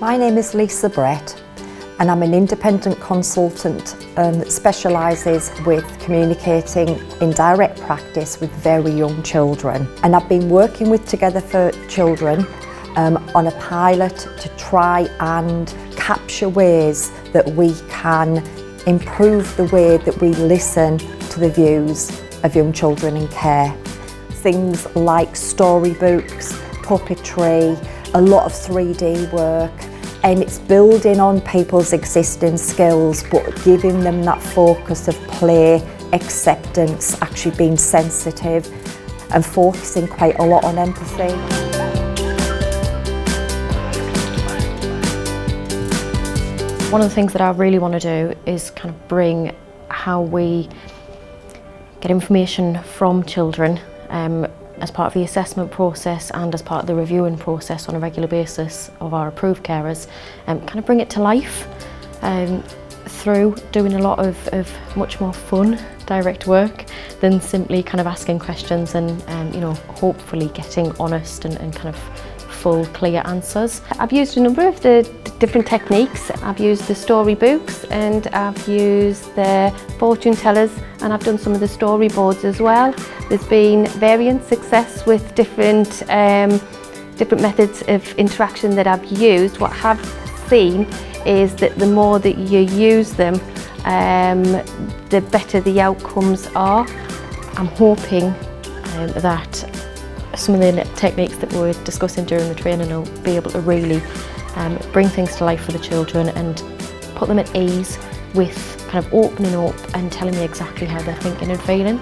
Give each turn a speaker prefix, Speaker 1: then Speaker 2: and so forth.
Speaker 1: My name is Lisa Brett and I'm an independent consultant um, that specialises with communicating in direct practice with very young children. And I've been working with Together for Children um, on a pilot to try and capture ways that we can improve the way that we listen to the views of young children in care. Things like storybooks, puppetry, a lot of 3D work, and it's building on people's existing skills but giving them that focus of play, acceptance, actually being sensitive and focusing quite a lot on empathy.
Speaker 2: One of the things that I really want to do is kind of bring how we get information from children um, as part of the assessment process and as part of the reviewing process on a regular basis of our approved carers, um, kind of bring it to life um, through doing a lot of, of much more fun direct work than simply kind of asking questions and um, you know hopefully getting honest and, and kind of full clear answers.
Speaker 3: I've used a number of the different techniques. I've used the storybooks and I've used the fortune tellers and I've done some of the storyboards as well. There's been varying success with different um, different methods of interaction that I've used. What I have seen is that the more that you use them, um, the better the outcomes are. I'm hoping um, that some of the techniques that we are discussing during the training will be able to really um, bring things to life for the children and put them at ease with kind of opening up and telling me exactly how they're thinking and feeling.